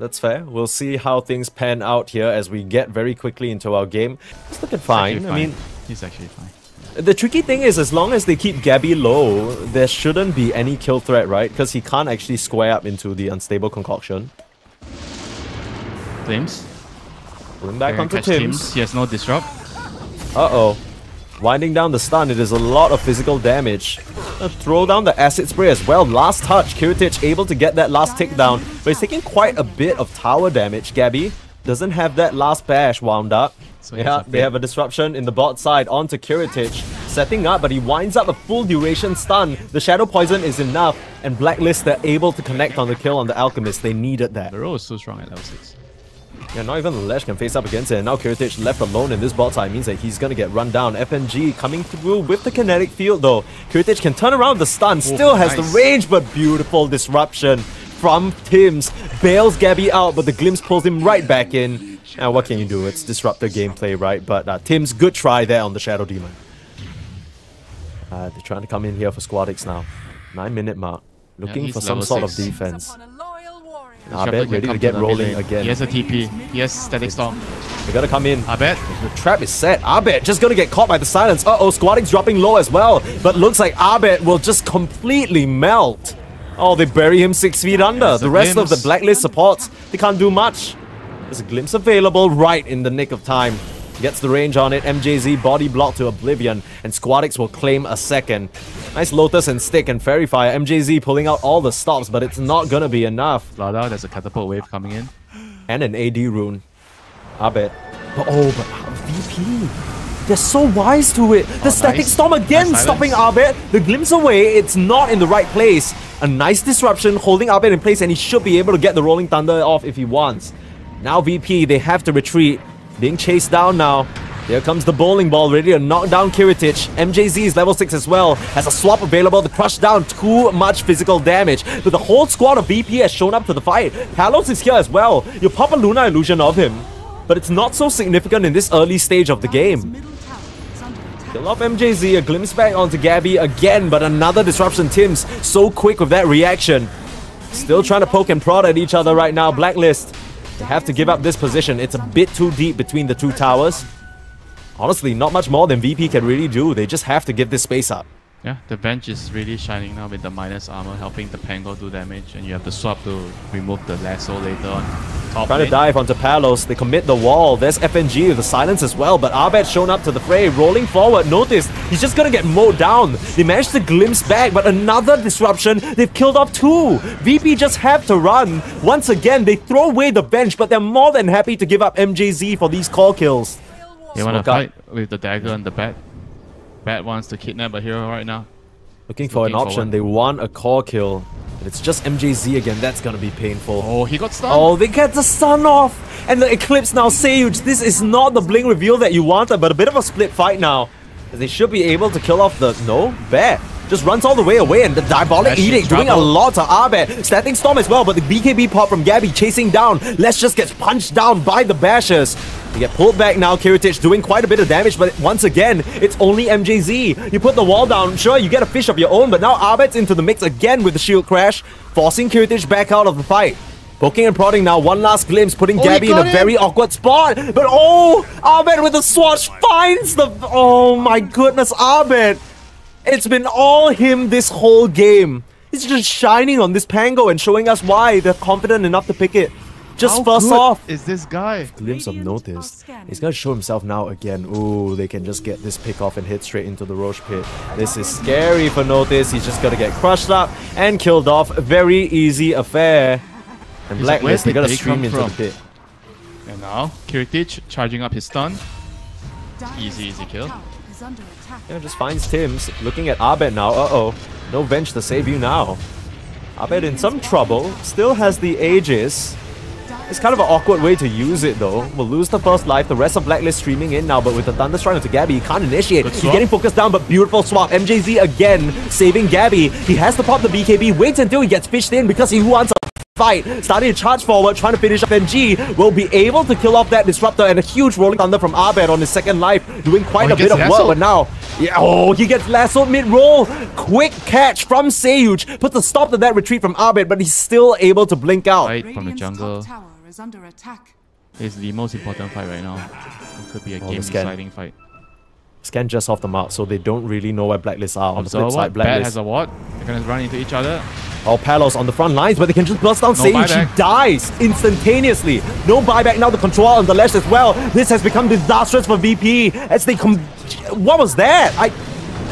That's fair. We'll see how things pan out here as we get very quickly into our game. It's looking fine. fine. I mean, he's actually fine. the tricky thing is, as long as they keep Gabbi low, there shouldn't be any kill threat, right? Because he can't actually square up into the unstable concoction. Flames. Pulling back onto Tim's. He has no disrupt. Uh-oh. Winding down the stun, it is a lot of physical damage. Throw down the acid spray as well. Last touch, Kiritych able to get that last tick down, but he's taking quite a bit of tower damage. Gabbi doesn't have that last bash wound up. So yeah, they have a disruption in the bot side onto Kiritych. Setting up, but he winds up a full duration stun. The Shadow Poison is enough, and Blacklist they're able to connect on the kill on the Alchemist. They needed that. They're always so strong at level 6. Yeah, not even the Lesh can face up against it. And now Kiritych left alone in this bot side means that he's gonna get run down. FNG coming through with the kinetic field though. Kiritych can turn around the stun, still has nice. the range, but beautiful disruption from Tims. Bails Gabbi out, but the glimpse pulls him right back in. Now what can you do? It's disruptor gameplay, right? But uh, Tims, good try there on the Shadow Demon. Uh, they're trying to come in here for squad1x now. Nine minute mark. Looking he's for some sort of defense. Upon a loyal warrior. I Disruptor bet ready to get the rolling again. He has a TP. He has Static Storm. They gotta come in. I bet. The trap is set. Abed just gonna get caught by the silence. Uh-oh, Squatting's dropping low as well. But looks like Abed will just completely melt. Oh, they bury him six feet under. The rest of the blacklist supports, they can't do much. There's a glimpse available right in the nick of time. Gets the range on it. MJZ body block to Oblivion. And squad1x will claim a second. Nice Lotus and Stick and Faerie Fire. MJZ pulling out all the stops, but it's not gonna be enough. Lada, there's a catapult wave coming in. and an AD rune. Abed. But oh, but VP. They're so wise to it. The Oh, static nice. storm again Nice stopping silence. Abed. The glimpse away, it's not in the right place. A nice disruption holding Abed in place and he should be able to get the rolling thunder off if he wants. Now VP, they have to retreat. Being chased down now. Here comes the bowling ball ready to knock down Kiritych. MJZ is level 6 as well. Has a swap available to crush down too much physical damage. But the whole squad of VP has shown up to the fight. Palos is here as well. You pop a Luna illusion of him. But it's not so significant in this early stage of the game. Kill off MJZ, a glimpse back onto Gabbi again, but another disruption. Tim's so quick with that reaction. Still trying to poke and prod at each other right now. Blacklist. They have to give up this position. It's a bit too deep between the two towers. Honestly, not much more than VP can really do. They just have to give this space up. Yeah, the bench is really shining now with the minus armor helping the Pango do damage, and you have the swap to remove the lasso later on. Top Trying to dive onto Palos. They commit the wall. There's FNG with the silence as well. But Abed shown up to the fray. Rolling forward. Notice he's just gonna get mowed down. They managed to glimpse back, but another disruption. They've killed off two. VP just have to run. Once again, they throw away the bench, but they're more than happy to give up MJZ for these call kills. You want to Smoke up. fight with the dagger and the bat? Bat wants to kidnap a hero right now. Looking for an looking for option. one. They want a call kill. But it's just MJZ again. That's gonna be painful. Oh, he got stunned. Oh, they get the stun off! And the Eclipse now Sage. This is not the blink reveal that you wanted, but a bit of a split fight now. They should be able to kill off the... No? Bad. Just runs all the way away and the Diabolic Edict doing a lot to Abed. Static Storm as well, but the BKB pop from Gabbi chasing down. Les just gets punched down by the Bashers. They get pulled back now. Kiritych doing quite a bit of damage, but once again, it's only MJZ. You put the wall down, sure, you get a fish of your own, but now Abed's into the mix again with the shield crash, forcing Kiritych back out of the fight. Poking and prodding now, one last glimpse, putting Oh, Gabbi in a him! very awkward spot. But oh, Abed with the swatch finds the. Oh my goodness, Abed! It's been all him this whole game. He's just shining on this Pango and showing us why they're confident enough to pick it. Just How first off, is this guy? glimpse of Radiant notice. He's gonna show himself now again. Ooh, they can just get this pick off and hit straight into the Rosh pit. This is scary for Notice. He's just gonna get crushed up and killed off. Very easy affair. And He's like, Blacklist, where they did gotta they stream into from? the pit. And now, Kiritych charging up his stun. Easy, easy kill. tower is under attack. Yeah, just finds Tims. Looking at Abed now. Uh-oh. No bench to save you now. Abed in some trouble. Still has the Aegis. It's kind of an awkward way to use it though. We'll lose the first life. The rest of Blacklist streaming in now, but with the Thunder Strike onto Gabbi, he can't initiate. He's getting focused down, but beautiful swap. MJZ again saving Gabbi. He has to pop the BKB. Waits until he gets fished in because he wants a fight. Starting to charge forward, trying to finish up NG. Will be able to kill off that Disruptor and a huge Rolling Thunder from Abed on his second life. Doing quite Oh, a bit of gets work, but now... Yeah, oh, he gets lassoed mid-roll. Quick catch from Sayuw. Puts a stop to that retreat from Abed, but he's still able to blink out. Fight from the jungle top tower is under attack. is the most important fight right now. It could be a Oh, game scan. deciding fight. Scan just off the mark, so they don't really know where Blacklists are. On the flip Observe side, what? Bad has a ward. They're gonna run into each other. Oh, Palos on the front lines, but they can just burst down No Sage. He buyback. dies instantaneously. No buyback now. The control on the Lash as well. This has become disastrous for VP as they come. What was that? I.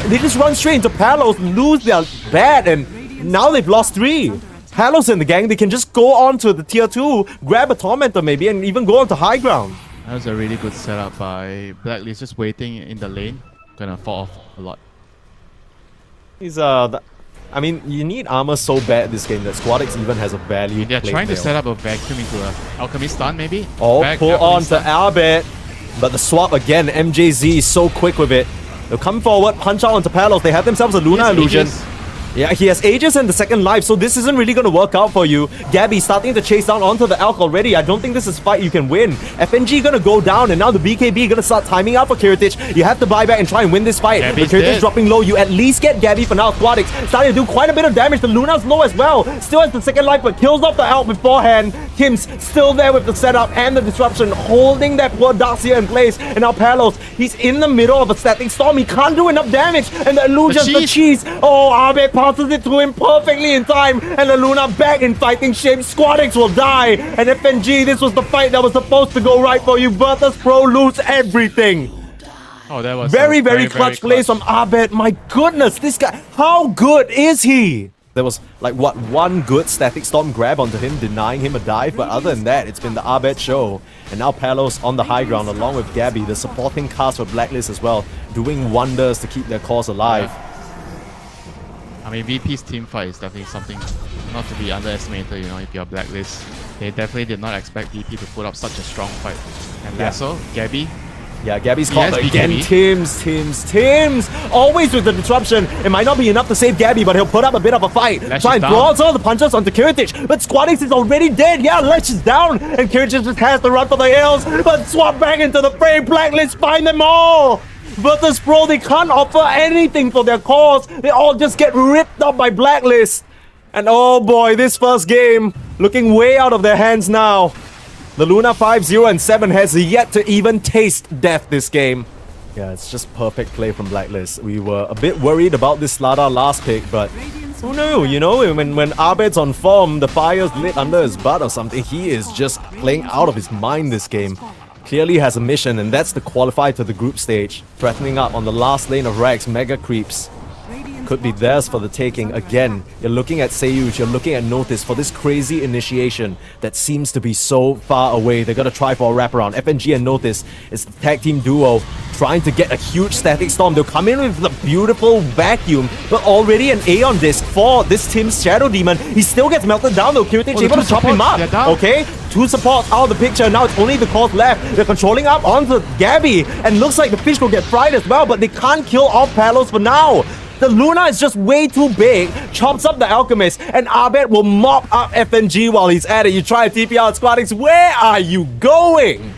They just run straight into Palos, lose their bat, and now they've lost three. Palos and the gang, they can just go on to the tier two, grab a tormentor maybe, and even go on to high ground. That was a really good setup by Blacklist, just waiting in the lane. Gonna fall off a lot. He's uh, the, I mean, you need armor so bad this game that squad1x even has a value. They're trying to set up a vacuum into a alchemy stun, maybe. Oh, Back pull on to. Albert. But the swap again, MJZ is so quick with it. They'll come forward, punch out onto Palos. They have themselves a Luna Yes, illusion. Yeah, he has Aegis and the second life, so this isn't really going to work out for you. Gabbi starting to chase down onto the Alk already. I don't think this is a fight you can win. FNG going to go down, and now the BKB going to start timing out for Kiritych. You have to buy back and try and win this fight. Gabbi's But Kiritych dead. dropping low. You at least get Gabbi for now. squad1x starting to do quite a bit of damage. The Luna's low as well. Still has the second life, but kills off the Alk beforehand. Kim's still there with the setup and the disruption, holding that poor Darcia in place. And now Palos, he's in the middle of a static storm. He can't do enough damage. And the illusions, the cheese. cheese. Oh, Abe passes it to him perfectly in time. And the Luna back in fighting shape. squad1x will die. And FNG, this was the fight that was supposed to go right for you. Virtus Pro lose everything. Oh, that was Very, a very, clutch plays from Abed. My goodness, this guy, how good is he? There was like what one good static storm grab onto him, denying him a dive, but other than that, it's been the Abed show. And now Palos on the high ground along with Gabbi, the supporting cast for Blacklist as well, doing wonders to keep their cause alive. I mean, VP's team fight is definitely something not to be underestimated. You know, if you're blacklist, they definitely did not expect VP to put up such a strong fight. And Yeah. Lasso, Gabbi, Yeah, Gabbi's caught has again. BKB. Tims, Tims, Tims. Always with the disruption. It might not be enough to save Gabbi, but he'll put up a bit of a fight. Lash Try and some of the punches onto Kiritych. But squad1x is already dead. Yeah, Lash is down. And Kiritych just has to run for the hills. But swap back into the frame. Blacklist find them all. Virtus Pro, they can't offer anything for their cause. They all just get ripped up by Blacklist. And oh boy, this first game looking way out of their hands now. The Luna 5, 0, and 7 has yet to even taste death this game. Yeah, it's just perfect play from Blacklist. We were a bit worried about this Slardar last pick, but who knew? You know, when, when Abed's on form, the fire's lit under his butt or something, he is just playing out of his mind this game. Clearly has a mission, and that's to qualify to the group stage. Threatening up on the last lane of Rags, Mega Creeps could be theirs for the taking. Again, you're looking at Sayuw, you're looking at Notice for this crazy initiation that seems to be so far away. They're gonna try for a wraparound. FNG and Notice is the tag team duo trying to get a huge static storm. They'll come in with the beautiful vacuum, but already an Aeon disc for this team's Shadow Demon. He still gets melted down though. Kiritych Oh, able to chop him up. Okay, two supports out of the picture. Now it's only the cause left. They're controlling up onto Gabbi, and looks like the fish will get fried as well, but they can't kill off Palos for now. The Luna is just way too big, chops up the Alchemist, and Abed will mop up FNG while he's at it. You try to TP out squad1x, where are you going?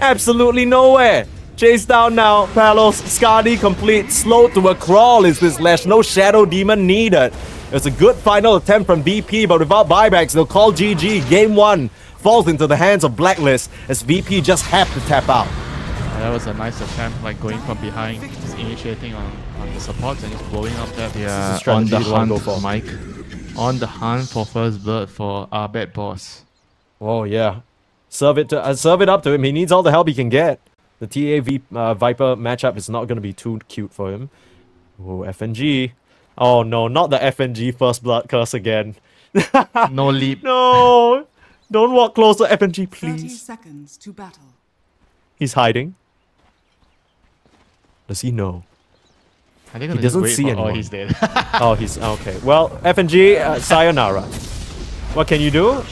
Absolutely nowhere. Chase down now, Palos, Skadi complete, slow to a crawl is this Lash, no Shadow Demon needed. It's a good final attempt from VP, but without buybacks, they'll call GG. Game 1 falls into the hands of Blacklist as VP just have to tap out. Uh, that was a nice attempt, like going from behind, just initiating on, on the supports and just blowing up that. Yeah, This on the you wanna hunt, for. Mike. On the hunt for first blood for our bad Boss. Oh yeah, serve it to uh, serve it up to him. He needs all the help he can get. The TAV uh, Viper matchup is not going to be too cute for him. Oh FNG. Oh no, not the FNG first blood curse again. No leap. No, don't walk close to FNG, please. 30 please. seconds to battle. He's hiding. Does he know? I think He doesn't see anyone. Oh, he's dead. Oh, he's okay. Well, FNG, uh, sayonara. What can you do?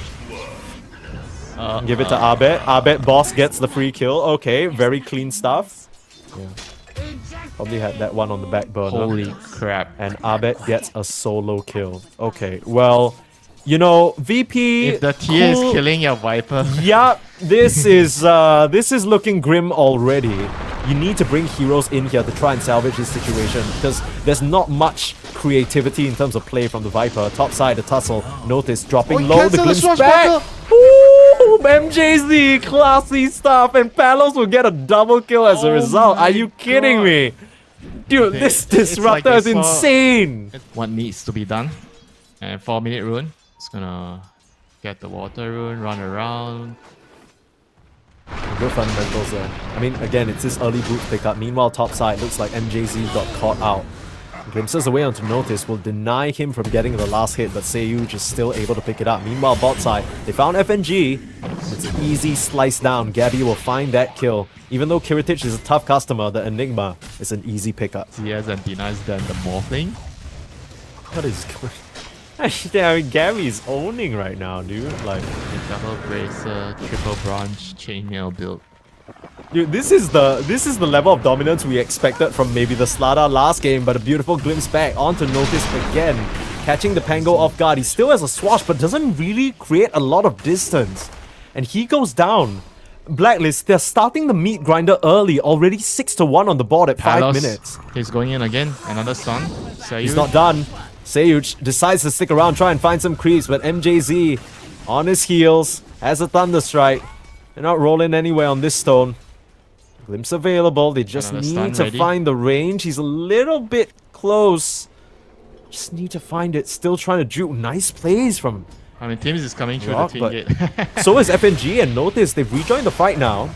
Uh, Give it to Abed. Abed boss gets the free kill. Okay, very clean stuff. Yeah. Probably had that one on the back burner. Holy crap. And Abed gets a solo kill. Okay, well, You know, VP. If the tier is killing your Viper, Yeah, this is uh, this is looking grim already. You need to bring heroes in here to try and salvage this situation because there's not much creativity in terms of play from the Viper. Top side, the tussle. Notice dropping Oh, low, the cancelled the back. swashbuckle. Ooh, MJZ, classy stuff, and Palos will get a double kill as a Oh result. Are you kidding God. me? Dude, They- this it's like disruptor is insane. what needs to be done? And four minute rune. It's gonna get the water rune, run around. Good fundamentals there. I mean, again, it's this early boot pickup. Meanwhile, top side looks like MJZ got caught out. Glimpses away onto Notice will deny him from getting the last hit, but Sayuw is still able to pick it up. Meanwhile, bot side, they found FNG. It's an easy slice down. Gabbi will find that kill. Even though Kiritych is a tough customer, the Enigma is an easy pickup. CS and denies them the morphing. What is going I mean, Gabbi is owning right now, dude. Like, The double bracer, triple branch, chainmail build. Dude, this is the this is the level of dominance we expected from maybe the Slardar last game, but a beautiful glimpse back onto Notice again. Catching the Pango off guard. He still has a swash, but doesn't really create a lot of distance. And he goes down. Blacklist, they're starting the meat grinder early, already 6 to 1 on the board at 5 minutes. He's going in again. Another stun. So He's not done. Sayuw decides to stick around, try and find some creeps, but MJZ on his heels has a Thunder Strike. They're not rolling anywhere on this stone. Glimpse available. They just need to ready. find the range. He's a little bit close. Just need to find it. Still trying to juke. Nice plays from. I mean, Tims is coming through Rock, the team gate. So is FNG and notice they've rejoined the fight now.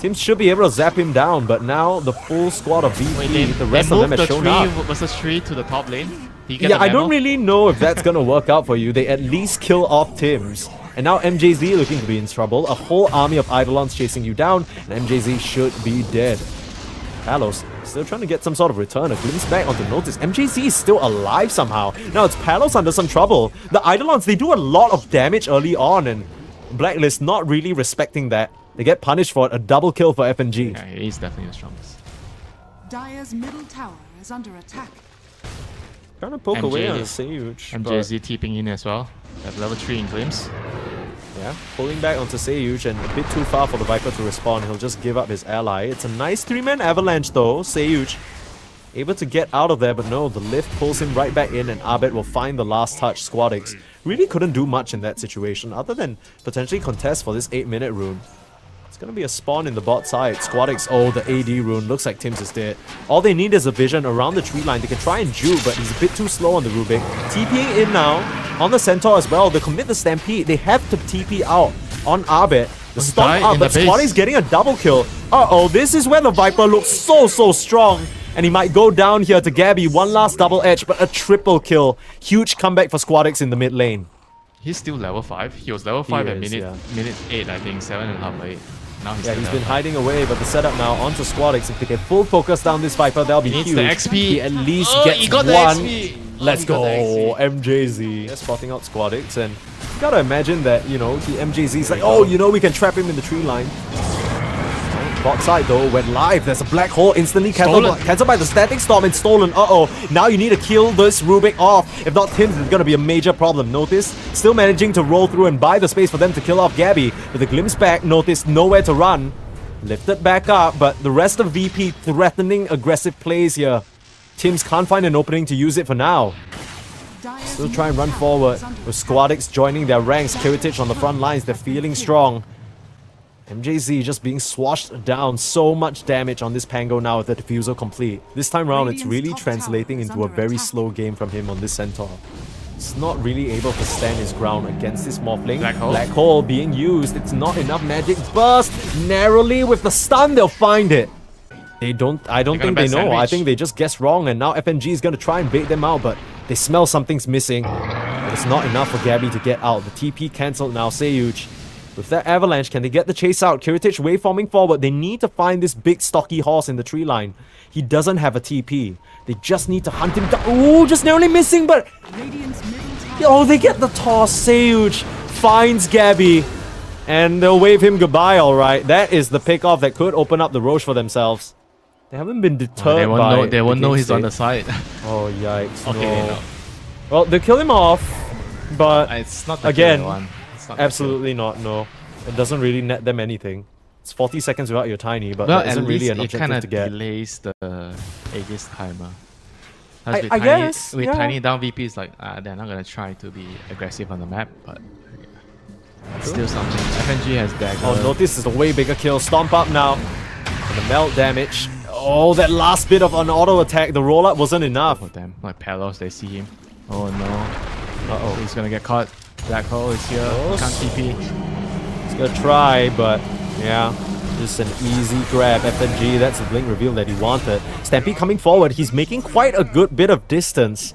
Tims should be able to zap him down, but now the full squad of VP, Wait, they, the rest of them the shown three up. versus three to the top lane. Did you get Yeah, the I don't really know if that's gonna work out for you. They at least kill off Tims. And now MJZ looking to be in trouble. A whole army of Eidolons chasing you down, and MJZ should be dead. Palos still trying to get some sort of return. A glimpse back onto Notice. MJZ is still alive somehow. Now it's Palos under some trouble. The Eidolons, they do a lot of damage early on, and Blacklist not really respecting that. They get punished for it. A double kill for FNG. Yeah, he's definitely the strongest. Dire's middle tower is under attack. Trying to poke away MJ on Sayuw. but- MJZ TPing in as well. At level 3 in glimpse. Yeah, pulling back onto Sayuw and a bit too far for the Viper to respond. He'll just give up his ally. It's a nice three-man avalanche though. Sayuw able to get out of there, but no, the lift pulls him right back in and Abed will find the last touch. squad1x really couldn't do much in that situation other than potentially contest for this 8-minute rune. Gonna be a spawn in the bot side. Squadix, oh, the AD rune. Looks like Tims is dead. All they need is a vision around the tree line. They can try and juke, but he's a bit too slow on the Rubik. TPing in now on the Centaur as well. They commit the Stampede. They have to TP out on Arbet. The stomp up, but. squad1x getting a double kill. Uh-oh, this is where the Viper looks so, so strong. And he might go down here to Gabby. One last double edge, but a triple kill. Huge comeback for squad1x in the mid lane. He's still level 5. He was level 5 at is, minute yeah. minute 8, I think. 7 and a half, 8. Now he's Yeah, he's been hiding away, but the setup now onto squad1x. If they get full focus down this Viper, that'll be He needs huge. the XP. He at least Oh, gets got one. XP. Let's go, MJZ. They're spotting out squad1x, and you gotta imagine that, you know, the MJZ's like, oh, you know, we can trap him in the tree line. Bot side though, went live. There's a black hole instantly cancelled, Stolen. cancelled by the static storm and stolen. Uh oh. Now you need to kill this Rubik off. If not, Tims is gonna be a major problem. Notice still managing to roll through and buy the space for them to kill off Gabbi. With a glimpse back, notice nowhere to run. Lifted back up, but the rest of VP threatening aggressive plays here. Tims can't find an opening to use it for now. Still try and run forward with. squad1x joining their ranks. Kiritych on the front lines, they're feeling strong. MJZ just being swashed down. So much damage on this Pango now with the diffusal complete. This time round, it's really translating into a very attack. slow game from him on this Centaur. He's not really able to stand his ground against this Morphling. Black hole. Black hole being used. It's not enough magic burst. Narrowly with the stun, they'll find it. They don't. I don't They got think they bad know. I think they just guessed wrong, and now FNG is gonna try and bait them out, but they smell something's missing. But it's not enough for Gabbi to get out. The TP cancelled now. Sayuw. With that avalanche, can they get the chase out? Kiritych waveforming forward. They need to find this big stocky horse in the tree line. He doesn't have a TP. They just need to hunt him down. Ooh, just narrowly missing, but Radiant's middle tower. Oh, they get the toss. Sayuw finds Gabbi. And they'll wave him goodbye, alright. That is the pick off that could open up the Rosh for themselves. They haven't been oh, deterred they won't by know, they won't know game he's on the side. Oh, yikes. okay, no. no. Well, they kill him off. but It's not the Again, one. It's not the absolutely not. No, it doesn't really net them anything. It's 40 seconds without your tiny, but killer. that Well, isn't at really least an it objective kind to of get. delays the Aegis timer. I- with I tiny, guess, with yeah. tiny down VP is like uh, they're not gonna try to be aggressive on the map, but yeah. still something. FNG has dagger. Oh, notice is a way bigger kill. Stomp up now. And the melt damage. Oh, that last bit of an auto attack. The roll up wasn't enough. Oh damn! Like Palos, they see him. Oh no! Uh oh. He's gonna get caught. Black hole is here. Close. Can't TP. He's gonna try, but yeah. Just an easy grab. FNG, that's the blink reveal that he wanted. Stampede coming forward. He's making quite a good bit of distance.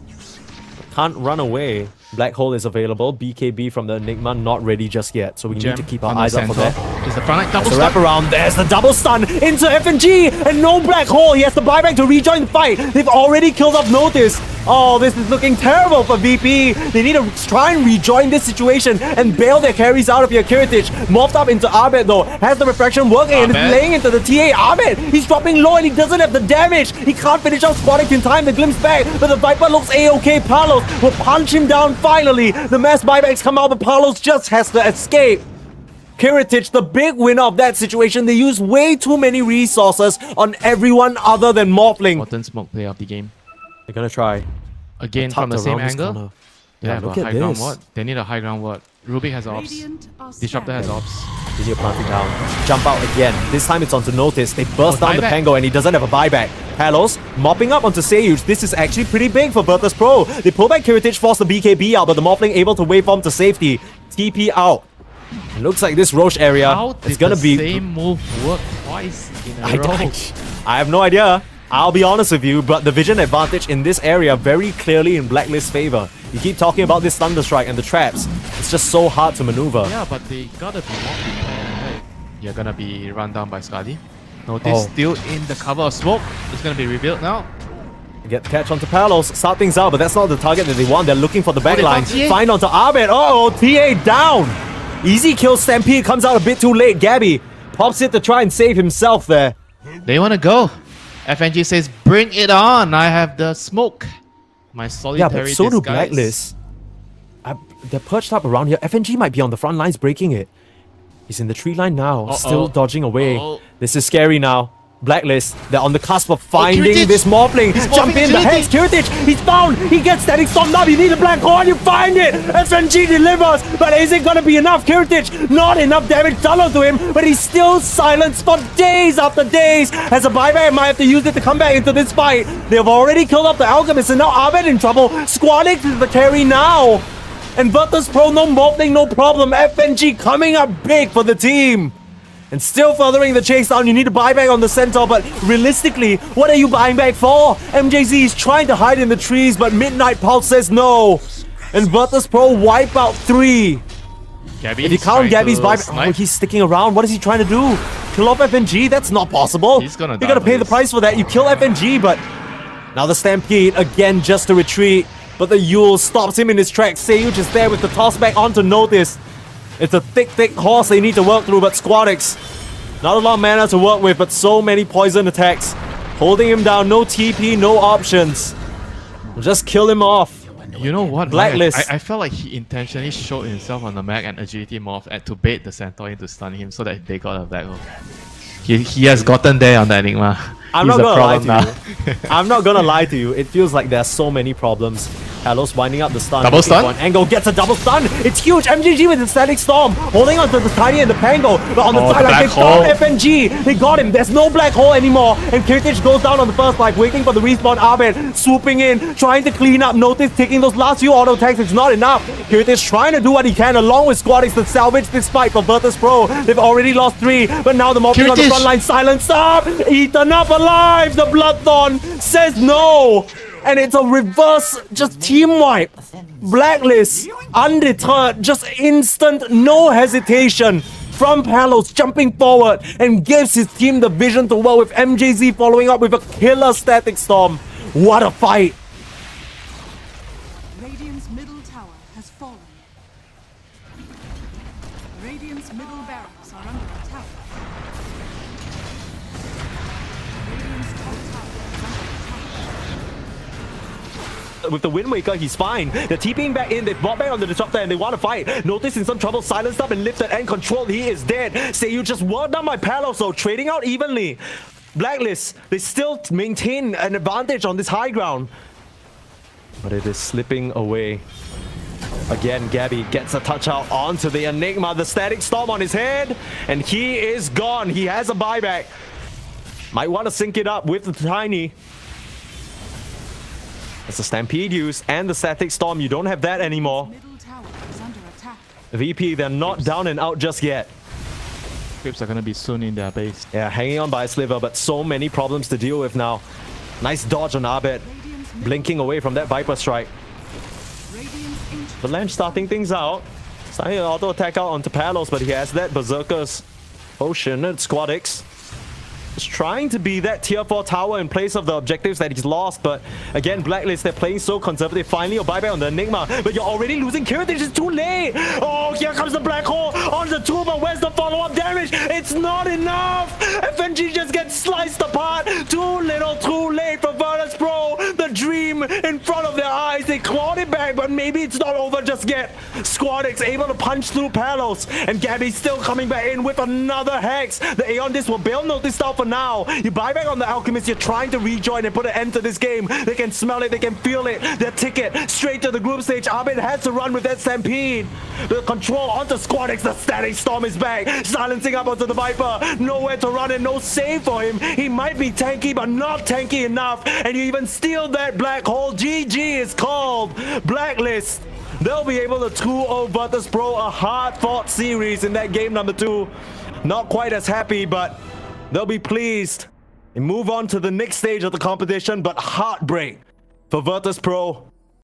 Can't run away. Black hole is available. BKB from the Enigma not ready just yet. So we Gem need to keep our eyes out for that. Is the front double There's stun? wraparound. There's the double stun into FNG and no black hole. He has to buy back to rejoin the fight. They've already killed off Notice. Oh, this is looking terrible for VP. They need to try and rejoin this situation and bail their carries out of here. Kiritych morphed up into Abed though. Has the refraction working and is laying into the TA. Abed, he's dropping low and he doesn't have the damage. He can't finish off squad1x in time. The glimpse back, but the Viper looks a-okay. Palos will punch him down finally. The mass buybacks come out, but Palos just has to escape. Kiritych, the big winner of that situation, they use way too many resources on everyone other than Morphling. Important smoke play of the game. They're gonna try. Again from the same angle. corner. They Yeah, look at high ground this. ward. They need a high ground ward. Rubik has ops. Radiant Disruptor has scanning. ops. They need plant it down. Jump out again. This time it's onto Notice. They burst Oh, down the buyback. Pango and he doesn't have a buyback. Palos mopping up onto Sayuw. This is actually pretty big for Virtus Pro. They pull back Kiritych, force the BKB out, but the Morphling able to waveform to safety. TP out. It looks like this Rosh area How did is gonna the be same move work twice in a I, row? I, I have no idea. I'll be honest with you, but the vision advantage in this area very clearly in Blacklist's favor. You keep talking about this Thunder Strike and the traps. It's just so hard to maneuver. Yeah, but they gotta be more prepared, right? You're gonna be run down by Skadi. Notice Oh. still in the cover of smoke. It's gonna be revealed now. Get the catch onto Palos, start things out, but that's not the target that they want. They're looking for the back they line. found TA. Find onto Abed. Oh, TA down. Easy kill. Stampede comes out a bit too late. Gabbi pops it to try and save himself there. They wanna go. FNG says, bring it on. I have the smoke. My solitary Yeah, but so do. Blacklist. Uh, they're perched up around here. FNG might be on the front lines breaking it. He's in the tree line now, still Uh-oh. dodging away. Uh-oh. This is scary now. Blacklist, they're on the cusp of oh, finding Kiritych! this Morphling. He's Jump in, the heads, Kiritych, he's found. He gets static stormed up. You need a black horn, you find it. FNG delivers, but is it gonna be enough? Kiritych, not enough damage done to him, but he's still silenced for days after days. As a buyback, might have to use it to come back into this fight. They've already killed up the Alchemist, and now Abed in trouble. squad1x is the carry now. And Virtus Pro, no Morphling, no problem. FNG coming up big for the team. And still furthering the chase down, you need to buy back on the centaur, but realistically, what are you buying back for? MJZ is trying to hide in the trees, but Midnight Pulse says no. And Virtus Pro wipe out three. Gabbi If you count Gabbi's buyback, oh, he's sticking around. What is he trying to do? Kill off FNG? That's not possible. He's gonna You gotta pay the price for that. You kill FNG, but now the Stampede again just to retreat. But the Yule stops him in his tracks. Sayuw is there with the toss back onto Notice. It's a thick, thick horse they need to work through, but squad1x, not a lot of mana to work with, but so many poison attacks. Holding him down, no TP, no options. Just kill him off. You know what? Blacklist. I, I felt like he intentionally showed himself on the Mac and agility morph at to bait the Centaur into stun him so that they got a black hole. He, he has gotten there on the Enigma. I'm He's not gonna lie problem to you. I'm not gonna lie to you. It feels like there are so many problems. Palos winding up the stun. Double stun? an Angle gets a double stun. It's huge. MGG with the static storm, holding on to the tiny and the Pango. But on the Oh, the sideline, they black found FNG. They got him. There's no black hole anymore. And Kiritych goes down on the first life, waiting for the respawn. Abed swooping in, trying to clean up. Notice taking those last few auto tanks. It's not enough. Kiritych trying to do what he can along with squad1x to salvage this fight for Virtus Pro. They've already lost three, but now the Morphling on the front line silenced up. Eaten up alive. The Bloodthorn says no. And it's a reverse, just team wipe. Blacklist, undeterred, just instant, no hesitation from Palos jumping forward and gives his team the vision to work with MJZ following up with a killer static storm. What a fight! With the Wind Waker, he's fine. They're TPing back in, they've brought back on the Disruptor and they want to fight. Notice in some trouble, silenced up and lifted and controlled. He is dead. Say you just worked on my Palos, so trading out evenly. Blacklist, they still maintain an advantage on this high ground. But it is slipping away. Again, Gabbi gets a touch out onto the Enigma, the static storm on his head, and he is gone. He has a buyback. Might want to sync it up with the Tiny. It's the Stampede use and the static storm. You don't have that anymore. Middle tower is under attack. VP, they're not down and out just yet. Crypts are gonna be soon in their base. Yeah, hanging on by a sliver, but so many problems to deal with now. Nice dodge on Abed, blinking away from that Viper strike. Radiant's ancient Valanche starting things out. Starting an auto attack out onto Palos, but he has that Berserker's Potion and squad1x. Just trying to be that tier 4 tower in place of the objectives that he's lost, but again, Blacklist, they're playing so conservative. Finally, a buyback on the Enigma, but you're already losing Heritage, it's too late! Oh, here comes the Black Hole on the two, but where's the follow-up damage? It's not enough! FNG just gets sliced apart! Too little, too late for Virtus Pro! The dream in front of their eyes, they clawed it back, but maybe it's not over just yet. squad1x able to punch through Palos, and Gabbi's still coming back in with another Hex. The Aeon Disc will bail notice out for now. You buy back on the Alchemist, you're trying to rejoin and put an end to this game. They can smell it, they can feel it. Their ticket straight to the group stage. Abed has to run with that Stampede. The control onto squad1x, the Static Storm is back. Silencing up onto the Viper. Nowhere to run and no save for him. He might be tanky, but not tanky enough. And you even steal that Black Hole. GG is called. Blacklist. They'll be able to 2-0 Virtus Pro, a hard-fought series in that game number two. Not quite as happy, but they'll be pleased. And move on to the next stage of the competition, but heartbreak for Virtus Pro